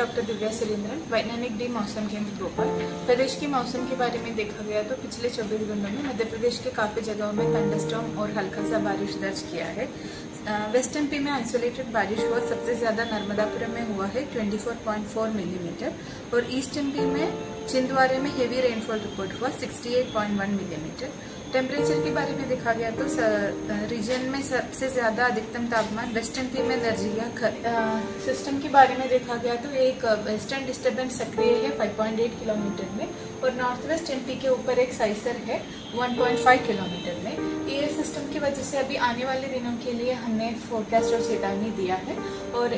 Doctor Divya Surendran, वैज्ञानिक D मौसम केंद्र भोपाल। प्रदेश के मौसम के बारे में देखा गया तो पिछले 24 घंटों में मध्य प्रदेश के काफ़ी जगहों में थंडरस्टॉर्म और हल्का सा बारिश दर्ज किया है। वेस्ट एमपी में आइसोलेटेड बारिश हुआ, सबसे ज़्यादा नर्मदापुरम में हुआ है 24.4 मिलीमीटर और ईस्ट एमपी में, छिंदवाड़े में हेवी रेनफॉल रिपोर्ट हुआ 68.1 मिलीमीटर टेम्परेचर के बारे में देखा गया तो रीजन में सबसे ज़्यादा अधिकतम तापमान वेस्ट एमपी में दर्ज किया सिस्टम के बारे में देखा गया तो एक वेस्टर्न डिस्टर्बेंस सक्रिय है 5.8 किलोमीटर में और नॉर्थ वेस्ट एमपी के ऊपर एक साइसर है 1.5 किलोमीटर में। ये सिस्टम की वजह से अभी आने वाले दिनों के लिए हमने फोरकास्ट और चेतावनी दिया है और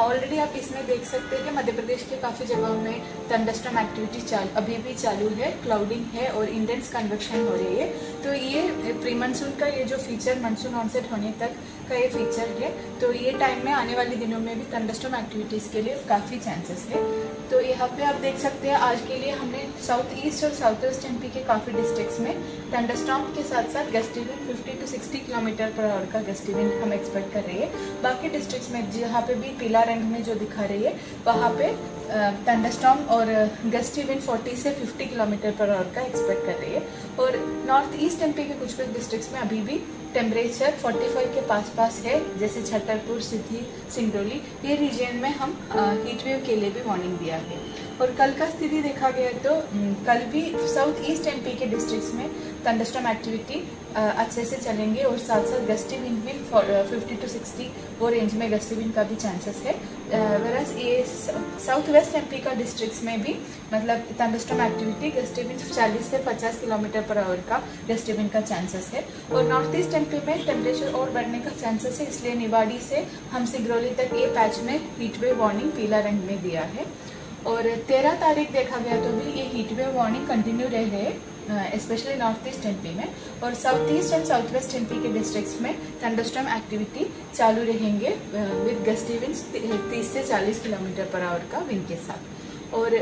ऑलरेडी आप इसमें देख सकते हैं मध्य प्रदेश के काफ़ी जगहों में थंडरस्टॉर्म एक्टिविटी अभी भी चालू है क्लाउडिंग है और इंडेंस कन्वेक्शन हो रही है। तो ये प्री मानसून का ये जो फीचर मानसून ऑनसेट होने तक का ये फीचर है तो ये टाइम में आने वाले दिनों में भी थंडरस्टॉर्म एक्टिविटीज़ के लिए काफ़ी चांसेस है। तो यहाँ पे आप देख सकते हैं, आज के लिए हमने साउथ ईस्ट और साउथ वेस्ट एमपी के काफ़ी डिस्ट्रिक्ट्स में थंडरस्टॉर्म के साथ साथ gusty wind 50 to 60 kilometer per hour का गेस्टिविन हम एक्सपेक्ट कर रही है। बाकी डिस्ट्रिक्ट्स में जहाँ पे भी पीला रंग में जो दिखा रही है, वहाँ पे थंडरस्टॉर्म और गेस्टिविन 40 से 50 किलोमीटर पर आवर का एक्सपेक्ट कर रही है। और नॉर्थ ईस्ट एमपी के कुछ कुछ डिस्ट्रिक्ट्स में अभी भी टेम्परेचर 45 के पास पास है, जैसे छतरपुर सिद्धि सिंगरौली। ये रीजन में हम हीट वेव के लिए भी वार्निंग दिया है। और कल का स्थिति देखा गया तो कल भी साउथ ईस्ट एमपी के डिस्ट्रिक्ट्स में थंडरस्टॉर्म एक्टिविटी अच्छे से चलेंगे और साथ साथ गस्टी विंड भी फिफ्टी टू सिक्सटी वो रेंज में गस्टी विंड का भी चांसेस है। वेरस ये साउथ वेस्ट एमपी का डिस्ट्रिक्ट्स में भी मतलब थंडरस्टॉर्म एक्टिविटी गस्टी विंड चालीस से पचास किलोमीटर पर आवर का गस्टी विंड का चांसेस है। और नॉर्थ ईस्ट एमपी में टेम्परेचर और बढ़ने का चांसेस है, इसलिए निवाड़ी से हम सिगरौली तक ये पैच में हीट वेव वार्निंग पीला रंग में दिया है। और तेरह तारीख देखा गया तो भी ये हीट वेव वार्निंग कंटिन्यू रह रहे स्पेशली नॉर्थ ईस्ट एमपी में। और south east and south west MP के डिस्ट्रिक्ट्स में थंडरस्टॉर्म एक्टिविटी चालू रहेंगे विद गस्टी विंड्स तीस से चालीस किलोमीटर पर आवर का विंड के साथ। और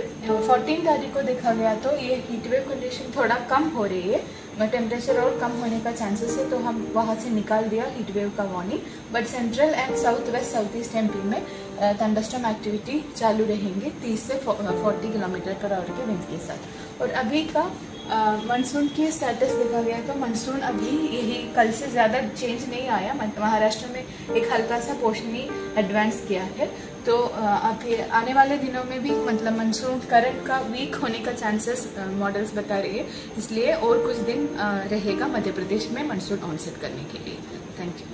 फोर्टीन तारीख को देखा गया तो ये हीट वेव कंडीशन थोड़ा कम हो रही है टेम्परेचर और कम होने का चांसेस है तो हम वहाँ से निकाल दिया हीट वेव का warning but central and south west south east MP में थंडरस्टॉर्म एक्टिविटी चालू रहेंगे 30 से 40 किलोमीटर पर आवर के विंड के साथ। और अभी का मानसून की स्टेटस देखा गया तो मानसून अभी यही कल से ज़्यादा चेंज नहीं आया। महाराष्ट्र में एक हल्का सा पोर्शन ही एडवांस किया है। तो अभी आने वाले दिनों में भी मतलब मानसून करंट का वीक होने का चांसेस मॉडल्स बता रही है। इसलिए और कुछ दिन रहेगा मध्य प्रदेश में मानसून ऑनसेट करने के लिए। Thank you